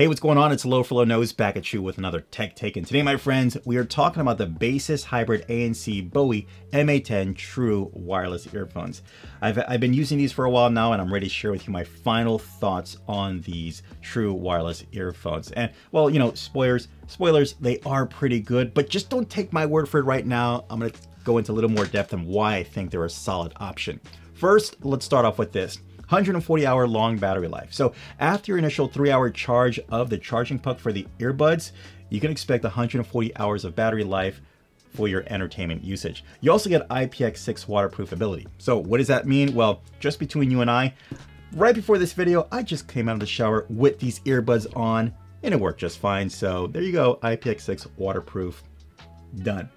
Hey, what's going on? It's Lo for Lo Knows back at you with another Tech Take. And today, my friends, we are talking about the Baseus Hybrid ANC Bowie MA10 True Wireless Earphones. I've, I've been using these for a while now, and I'm ready to share with you my final thoughts on these True Wireless Earphones. And, well, you know, spoilers, spoilers, they are pretty good, but just don't take my word for it right now. I'm going to go into a little more depth on why I think they're a solid option. First, let's start off with this. 140 hour long battery life. So after your initial three hour charge of the charging puck for the earbuds, you can expect 140 hours of battery life for your entertainment usage. You also get IPX6 waterproof ability. So what does that mean? Well, just between you and I, right before this video, I just came out of the shower with these earbuds on and it worked just fine. So there you go, IPX6 waterproof, done.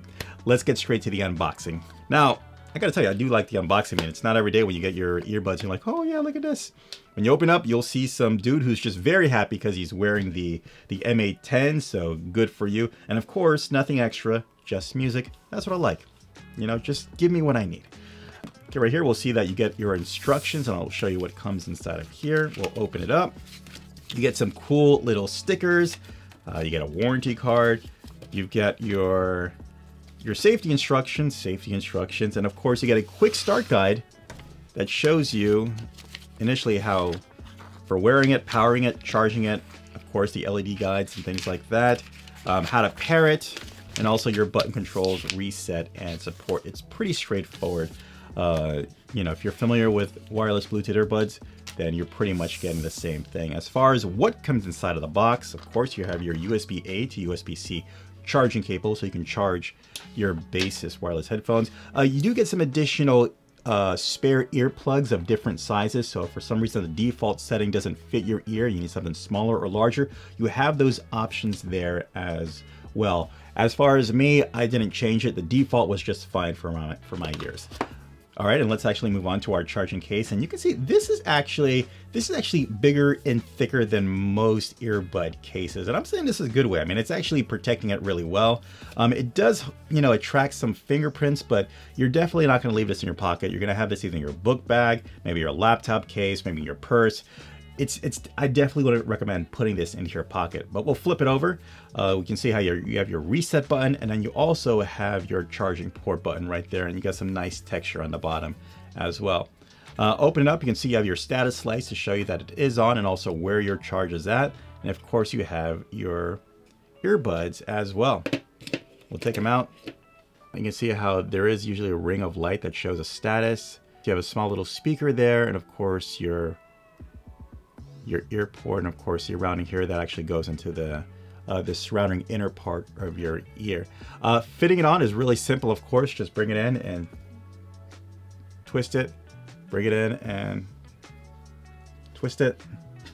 Let's get straight to the unboxing. Now, I gotta tell you, I do like the unboxing, man. It's not every day when you get your earbuds, and you're like, oh yeah, look at this. When you open up, you'll see some dude who's just very happy because he's wearing the, the MA10, so good for you. And of course, nothing extra, just music. That's what I like. You know, just give me what I need. Okay, right here, we'll see that you get your instructions, and I'll show you what comes inside of here. We'll open it up. You get some cool little stickers. Uh, you get a warranty card. You get your your safety instructions, safety instructions, and of course you get a quick start guide that shows you initially how for wearing it, powering it, charging it, of course the LED guides and things like that, um, how to pair it, and also your button controls, reset, and support. It's pretty straightforward. Uh, you know, if you're familiar with wireless Bluetooth earbuds, then you're pretty much getting the same thing. As far as what comes inside of the box, of course, you have your USB-A to USB-C charging cable so you can charge your Baseus wireless headphones. Uh, you do get some additional uh, spare earplugs of different sizes. So for some reason the default setting doesn't fit your ear, you need something smaller or larger, you have those options there as well. As far as me, I didn't change it. The default was just fine for my, for my ears. All right, and let's actually move on to our charging case. And you can see this is actually this is actually bigger and thicker than most earbud cases. And I'm saying this is a good way. I mean, it's actually protecting it really well. Um, it does, you know, attract some fingerprints, but you're definitely not gonna leave this in your pocket. You're gonna have this either in your book bag, maybe your laptop case, maybe your purse it's it's I definitely would recommend putting this into your pocket. But we'll flip it over. Uh, we can see how you have your reset button, and then you also have your charging port button right there, and you got some nice texture on the bottom as well. Uh, open it up, you can see you have your status slice to show you that it is on, and also where your charge is at. And of course, you have your earbuds as well. We'll take them out. You can see how there is usually a ring of light that shows a status. You have a small little speaker there, and of course your your ear port, and of course your rounding here that actually goes into the uh, the surrounding inner part of your ear. Uh, fitting it on is really simple, of course. Just bring it in and twist it, bring it in and twist it.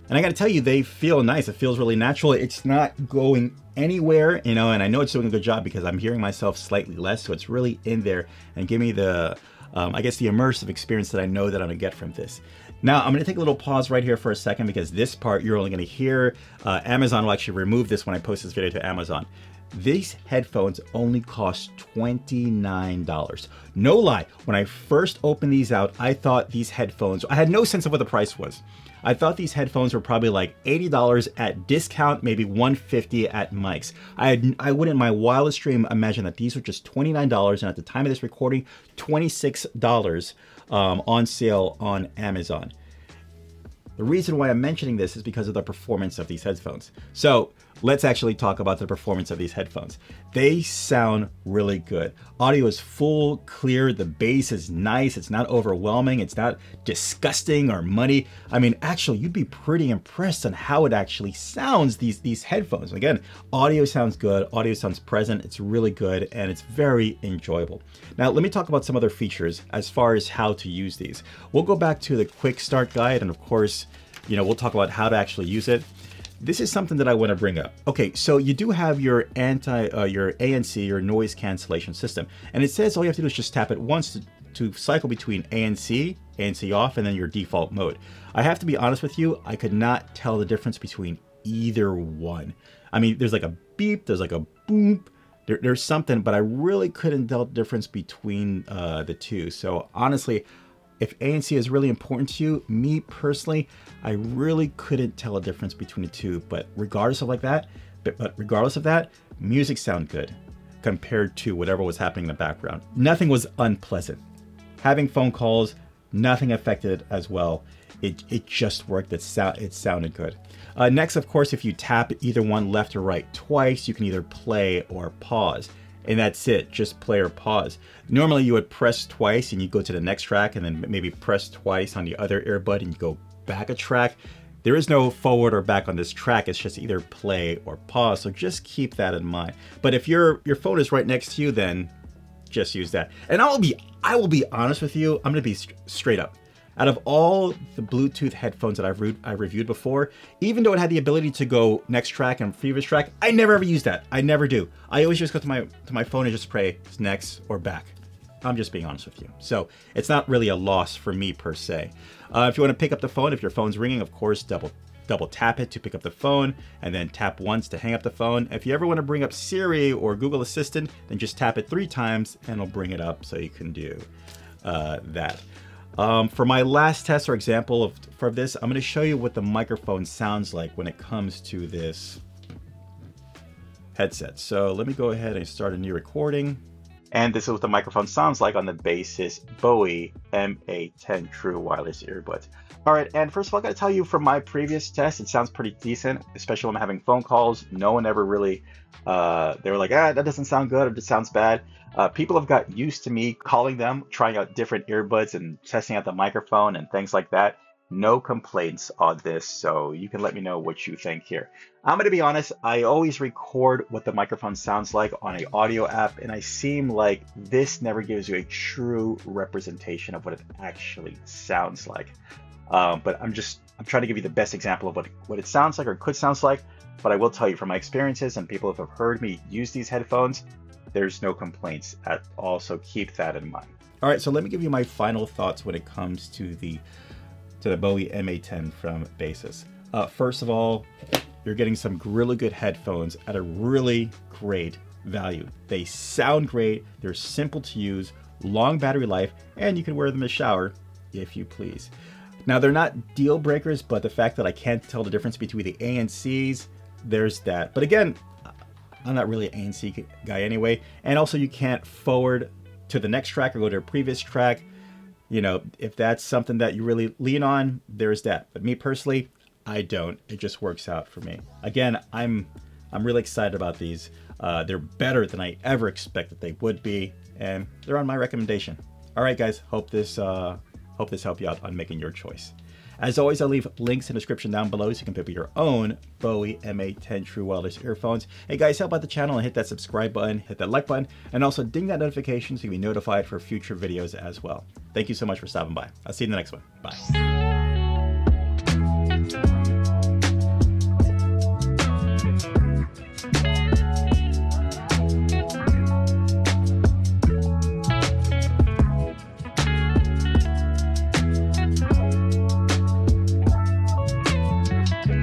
And I gotta tell you, they feel nice. It feels really natural. It's not going anywhere, you know, and I know it's doing a good job because I'm hearing myself slightly less, so it's really in there and give me the, um, I guess, the immersive experience that I know that I'm gonna get from this. Now, I'm going to take a little pause right here for a second because this part you're only going to hear. Uh, Amazon will actually remove this when I post this video to Amazon. These headphones only cost $29. No lie, when I first opened these out, I thought these headphones, I had no sense of what the price was. I thought these headphones were probably like $80 at discount, maybe 150 at mics. I had, I wouldn't in my wildest dream imagine that these were just $29 and at the time of this recording, $26 um, on sale on Amazon. The reason why I'm mentioning this is because of the performance of these headphones. So let's actually talk about the performance of these headphones. They sound really good. Audio is full, clear, the bass is nice, it's not overwhelming, it's not disgusting or muddy. I mean, actually, you'd be pretty impressed on how it actually sounds, these, these headphones. Again, audio sounds good, audio sounds present, it's really good, and it's very enjoyable. Now, let me talk about some other features as far as how to use these. We'll go back to the quick start guide, and of course, you know, we'll talk about how to actually use it this is something that I want to bring up. Okay, so you do have your anti, uh, your ANC, your noise cancellation system, and it says all you have to do is just tap it once to, to cycle between ANC, ANC off, and then your default mode. I have to be honest with you, I could not tell the difference between either one. I mean, there's like a beep, there's like a boom, there, there's something, but I really couldn't tell the difference between uh, the two. So honestly, if ANC is really important to you, me personally, I really couldn't tell a difference between the two. But regardless of like that, but, but regardless of that, music sound good compared to whatever was happening in the background. Nothing was unpleasant. Having phone calls, nothing affected as well. It, it just worked. It, sound, it sounded good. Uh, next, of course, if you tap either one left or right twice, you can either play or pause. And that's it, just play or pause. Normally you would press twice and you go to the next track and then maybe press twice on the other earbud and you go back a track. There is no forward or back on this track. It's just either play or pause. So just keep that in mind. But if your your phone is right next to you, then just use that. And I'll be I will be honest with you. I'm gonna be straight up. Out of all the Bluetooth headphones that I've, re I reviewed before, even though it had the ability to go next track and previous track, I never ever use that. I never do. I always just go to my to my phone and just pray next or back. I'm just being honest with you. So it's not really a loss for me per se. Uh, if you want to pick up the phone, if your phone's ringing, of course, double double tap it to pick up the phone and then tap once to hang up the phone. If you ever want to bring up Siri or Google Assistant, then just tap it three times and it'll bring it up so you can do uh, that. Um, for my last test or example of for this, I'm going to show you what the microphone sounds like when it comes to this headset. So let me go ahead and start a new recording. And this is what the microphone sounds like on the Baseus Bowie MA10 True Wireless Earbuds. All right, and first of all, I gotta tell you from my previous test, it sounds pretty decent, especially when I'm having phone calls. No one ever really, uh, they were like, ah, that doesn't sound good it sounds bad. Uh, people have got used to me calling them, trying out different earbuds and testing out the microphone and things like that. No complaints on this, so you can let me know what you think here. I'm going to be honest, I always record what the microphone sounds like on an audio app, and I seem like this never gives you a true representation of what it actually sounds like. Um, but I'm just I'm trying to give you the best example of what what it sounds like or could sounds like. But I will tell you from my experiences and people who have heard me use these headphones, there's no complaints at all. So keep that in mind. All right, so let me give you my final thoughts when it comes to the to the Bowie MA10 from Baseus. Uh, first of all, you're getting some really good headphones at a really great value. They sound great, they're simple to use, long battery life, and you can wear them in the shower if you please. Now, they're not deal breakers, but the fact that I can't tell the difference between the ANCs, there's that. But again, I'm not really an ANC guy anyway. And also you can't forward to the next track or go to a previous track. You know, if that's something that you really lean on, there's that. But me personally, I don't. It just works out for me. Again, I'm I'm really excited about these. Uh, they're better than I ever expected they would be, and they're on my recommendation. All right, guys. Hope this uh, hope this helped you out on making your choice. As always, I'll leave links in the description down below so you can pick up your own Bowie MA10 True Wireless earphones. Hey guys, help out the channel and hit that subscribe button, hit that like button, and also ding that notification so you can be notified for future videos as well. Thank you so much for stopping by. I'll see you in the next one. Bye.